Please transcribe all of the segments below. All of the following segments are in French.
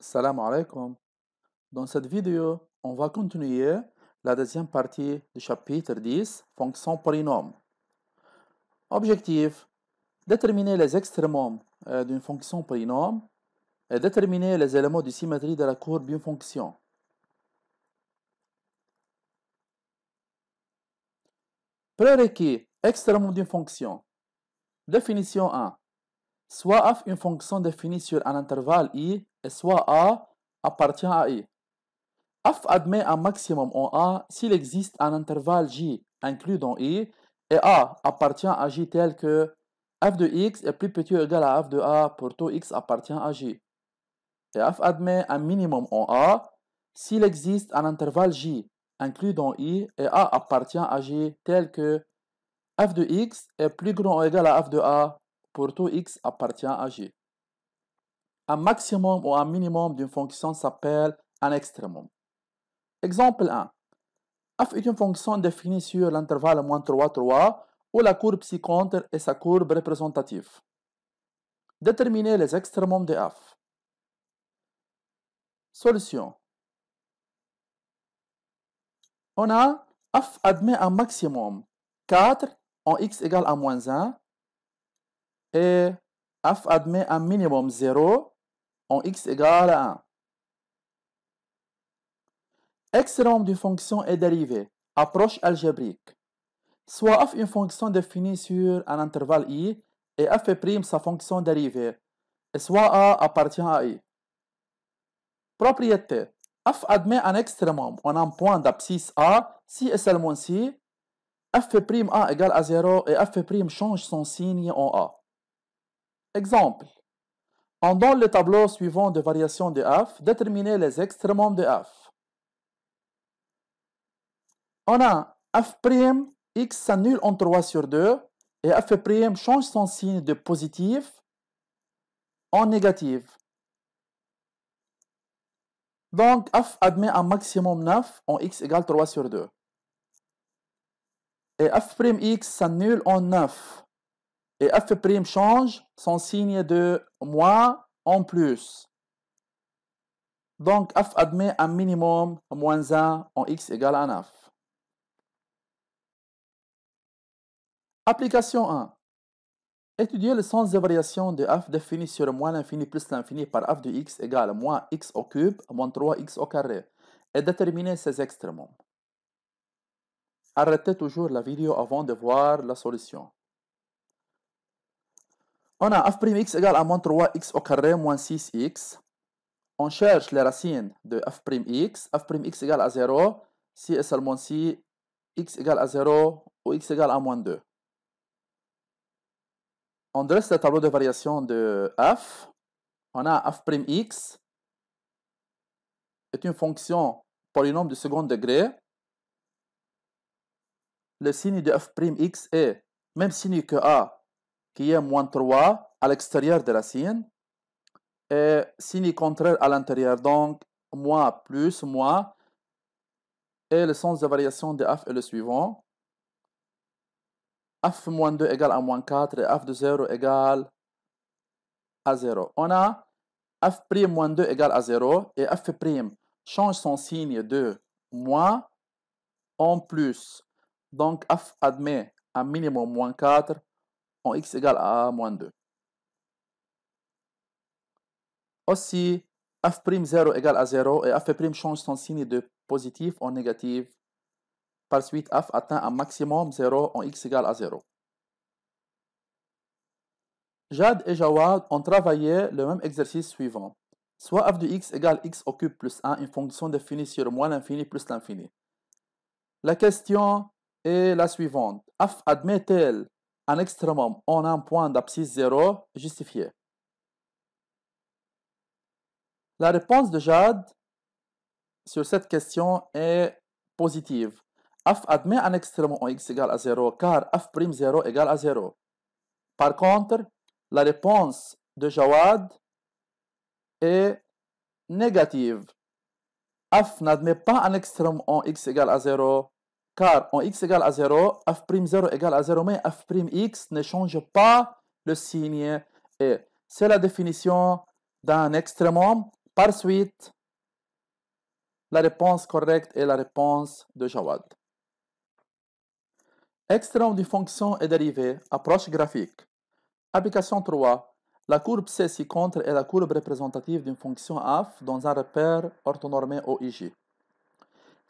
Salam alaikum. Dans cette vidéo, on va continuer la deuxième partie du chapitre 10, fonction polynôme. Objectif, déterminer les extrémums euh, d'une fonction polynôme et déterminer les éléments de symétrie de la courbe d'une fonction. Prérequis, extrémum d'une fonction. Définition 1. Soit f une fonction définie sur un intervalle i soit a appartient à i. f admet un maximum en a s'il existe un intervalle j inclus dans i et a appartient à j tel que f de x est plus petit ou égal à f de a pour tout x appartient à j. Et f admet un minimum en a s'il existe un intervalle j inclus dans i et a appartient à j tel que f de x est plus grand ou égal à f de a pour tout x appartient à j. Un maximum ou un minimum d'une fonction s'appelle un extrémum. Exemple 1. f est une fonction définie sur l'intervalle moins 3, 3 où la courbe ci-contre est sa courbe représentative. Déterminer les extrémums de f. Solution. On a f admet un maximum 4 en x égale à moins 1 et f admet un minimum 0 en x égale à 1. Extrémum d'une fonction est dérivé. Approche algébrique. Soit f une fonction définie sur un intervalle i et f sa fonction dérivée, et soit a appartient à i. Propriété. f admet un extrémum en un point d'abscisse a si et seulement si f' a égale à 0 et f' change son signe en a. Exemple. En dans le tableau suivant de variation de f, déterminer les extrémums de f. On a f' s'annule en 3 sur 2 et f' change son signe de positif en négatif. Donc f admet un maximum 9 en x égale 3 sur 2. Et f'x s'annule en 9 et f' change son signe de moins en plus. Donc f admet un minimum moins 1 en x égale à 9. Application 1. Étudier le sens de variation de f défini sur moins l'infini plus l'infini par f de x égale moins x au cube moins 3x au carré et déterminer ses extrémums. Arrêtez toujours la vidéo avant de voir la solution. On a f'x égale à moins 3x au carré moins 6x. On cherche les racines de f'x. f'x égale à 0 si et seulement si x égale à 0 ou x égale à moins 2. On dresse le tableau de variation de f. On a f'x est une fonction polynôme de second degré. Le signe de f'x est même signe que a qui est moins 3 à l'extérieur de la signe, et signe contraire à l'intérieur, donc moins plus moins, et le sens de variation de f est le suivant. f moins 2 égale à moins 4 et f de 0 égale à 0. On a f' moins 2 égale à 0 et f' change son signe de moins en plus. Donc f admet un minimum moins 4 en x égale à moins 2. Aussi, f'0 égale à 0 et f' change son signe de positif en négatif. Par suite, f atteint un maximum 0 en x égale à 0. Jad et Jawad ont travaillé le même exercice suivant. Soit f de x égale x au cube plus 1, une fonction définie sur moins l'infini plus l'infini. La question est la suivante. f admet-elle un extrémum en un point d'abscisse 0 justifié. La réponse de Jade sur cette question est positive. f admet un extrémum en x égale à 0 car f'0 égale à 0. Par contre, la réponse de Jawad est négative. f n'admet pas un extrémum en x égale à 0 car en x égale à 0, f'0 égale à 0, mais f'x ne change pas le signe et c'est la définition d'un extrémum Par suite, la réponse correcte est la réponse de Jawad. Extrême d'une fonction et dérivée, approche graphique. Application 3. La courbe C ci-contre est la courbe représentative d'une fonction f dans un repère orthonormé OIJ.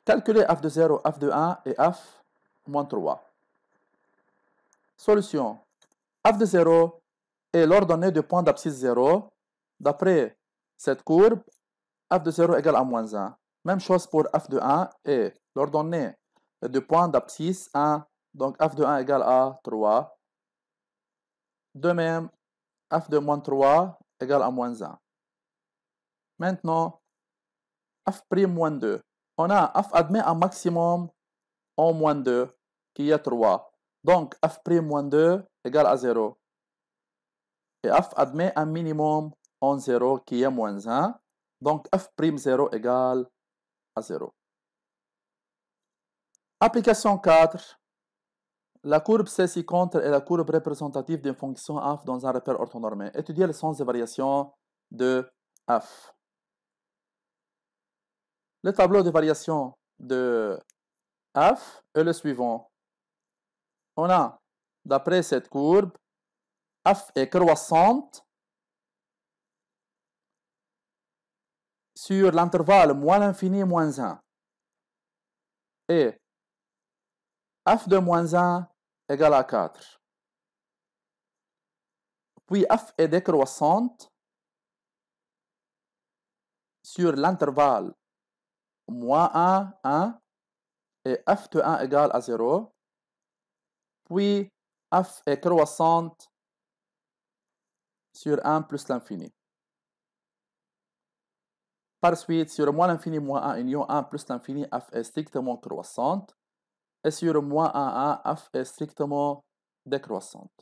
Calculez f de 0, f de 1 et f moins 3. Solution. f de 0 est l'ordonnée du point d'abscisse 0. D'après cette courbe, f de 0 égale à moins 1. Même chose pour f de 1 et l'ordonnée du point d'abscisse 1. Donc f de 1 égale à 3. De même, f de moins 3 égale à moins 1. Maintenant, f' moins 2. On a f admet un maximum en moins 2, qui est 3. Donc, f' moins 2 égale à 0. Et f admet un minimum en 0, qui est moins 1. Donc, f' 0 égale à 0. Application 4. La courbe C ci-contre est la courbe représentative d'une fonction f dans un repère orthonormé. Étudiez le sens de variation de f. Le tableau de variation de f est le suivant. On a, d'après cette courbe, f est croissante sur l'intervalle moins l'infini moins 1. Et f de moins 1 égale à 4. Puis f est décroissante sur l'intervalle moins 1, 1, et f de 1 égale à 0. Puis f est croissante sur 1 plus l'infini. Par suite, sur moins l'infini moins 1 union 1 plus l'infini, f est strictement croissante et sur moins 1, 1, f est strictement décroissante.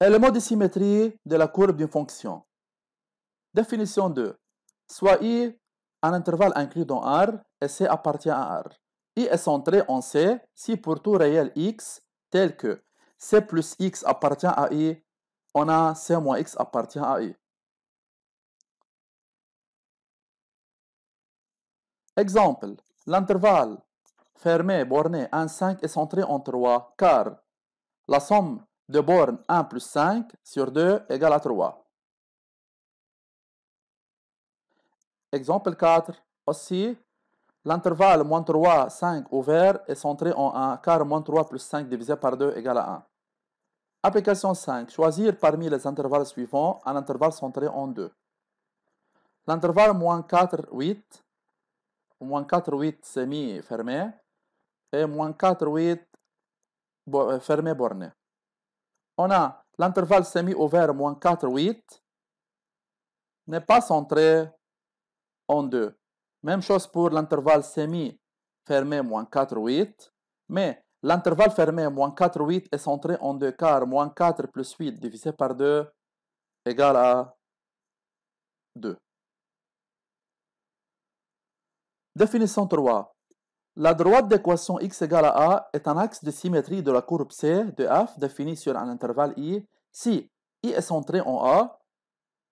Élément de symétrie de la courbe d'une fonction. Définition 2. Soit i un intervalle inclus dans R et C appartient à R. I est centré en C si pour tout réel x tel que C plus x appartient à I, on a C moins x appartient à I. Exemple, l'intervalle fermé, borné, 1, 5 est centré en 3, car la somme de bornes 1 plus 5 sur 2 égale à 3. Exemple 4. Aussi, l'intervalle moins 3, 5 ouvert est centré en 1, car moins 3 plus 5 divisé par 2 égale à 1. Application 5. Choisir parmi les intervalles suivants un intervalle centré en 2. L'intervalle moins 4, 8, moins 4, 8 semi-fermé, et moins 4, 8 euh, fermé borné. On a l'intervalle semi-ouvert moins 4, 8 n'est pas centré en 2. Même chose pour l'intervalle semi-fermé moins 4, 8, mais l'intervalle fermé moins 4, 8 est centré en 2 car moins 4 plus 8 divisé par 2 égale à 2. Définition 3. La droite d'équation x égale à a est un axe de symétrie de la courbe C de f définie sur un intervalle i si i est centré en a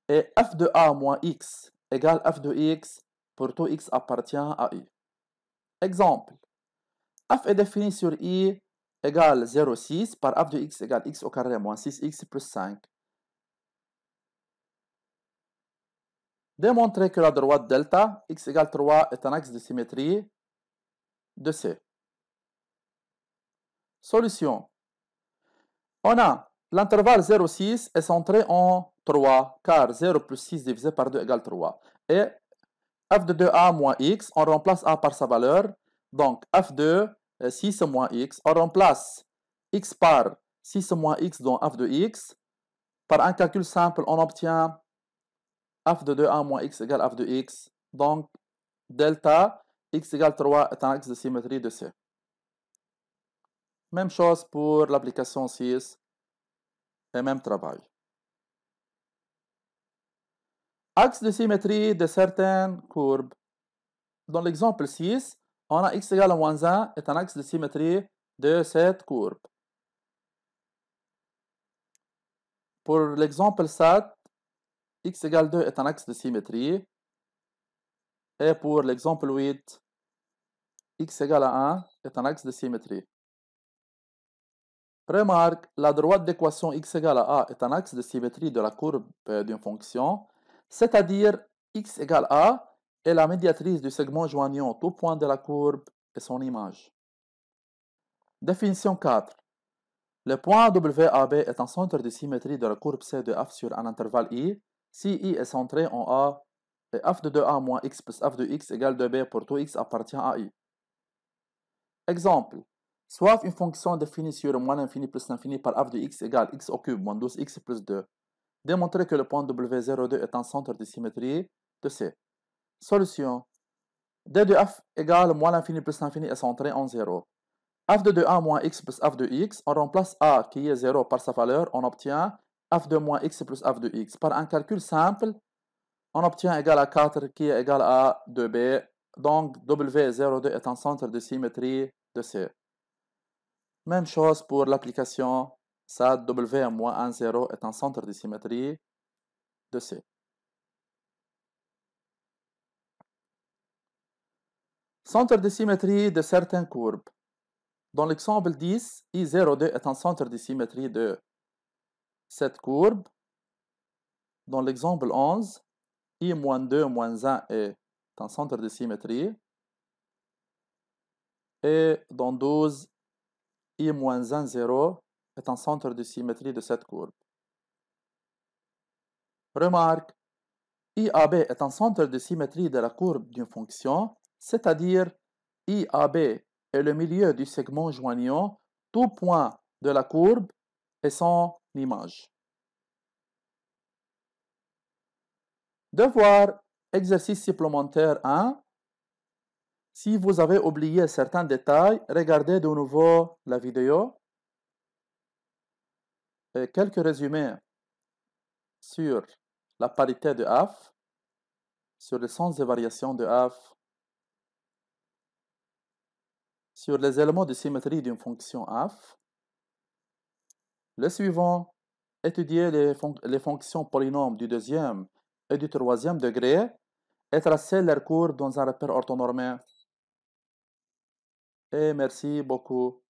et f de a moins x égale f de x pour tout x appartient à i. Exemple. f est défini sur i égale 0,6 par f de x égale x au carré moins 6x plus 5. Démontrer que la droite delta, x égale 3, est un axe de symétrie de C. Solution. On a l'intervalle 0,6 est centré en 3, car 0 plus 6 divisé par 2 égale 3. Et f de 2a moins x, on remplace a par sa valeur. Donc f de 6 moins x, on remplace x par 6 moins x dans f de x. Par un calcul simple, on obtient f de 2a moins x égale f de x. Donc delta x égale 3 est un axe de symétrie de C. Même chose pour l'application 6 et même travail. Axe de symétrie de certaines courbes. Dans l'exemple 6, on a x égale à moins 1 est un axe de symétrie de cette courbe. Pour l'exemple 7, x égale 2 est un axe de symétrie Et pour l'exemple 8, x égale à 1 est un axe de symétrie. Remarque, la droite d'équation x égale à a est un axe de symétrie de la courbe euh, d'une fonction, c'est-à-dire x égale a est la médiatrice du segment joignant tout point de la courbe et son image. Définition 4. Le point WAB est un centre de symétrie de la courbe C de f sur un intervalle i si i est centré en a et f de 2a moins x plus f de x égale 2b pour tout x appartient à i. Exemple. Soit une fonction définie sur moins l'infini plus l'infini par f de x égale x au cube moins 12x plus 2. Démontrer que le point W02 est un centre de symétrie de C. Solution. d de f égale moins l'infini plus l'infini est centré en 0. f de 2a moins x plus f de x, on remplace a qui est 0 par sa valeur, on obtient f de moins x plus f de x. Par un calcul simple, on obtient égal à 4 qui est égal à 2b. Donc W02 est un centre de symétrie de C. Même chose pour l'application SAT W-1,0 est un centre de symétrie de C. Centre de symétrie de certaines courbes. Dans l'exemple 10, I02 est un centre de symétrie de cette courbe. Dans l'exemple 11, I-2, 1 est un centre de symétrie. Et dans 12, I-1, 0 est un centre de symétrie de cette courbe. Remarque, IAB est un centre de symétrie de la courbe d'une fonction, c'est-à-dire IAB est le milieu du segment joignant tout point de la courbe et son image. Devoir exercice supplémentaire 1. Si vous avez oublié certains détails, regardez de nouveau la vidéo. Et quelques résumés sur la parité de f, sur le sens de variation de f, sur les éléments de symétrie d'une fonction f. Le suivant, étudier les, les fonctions polynômes du deuxième et du troisième degré et tracer leur cours dans un repère orthonormé. Et merci beaucoup.